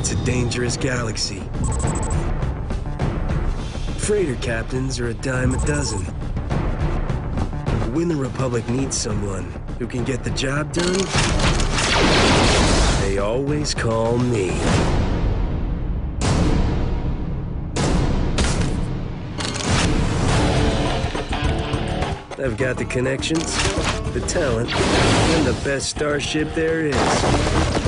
It's a dangerous galaxy. Freighter captains are a dime a dozen. When the Republic needs someone who can get the job done, they always call me. I've got the connections, the talent, and the best starship there is.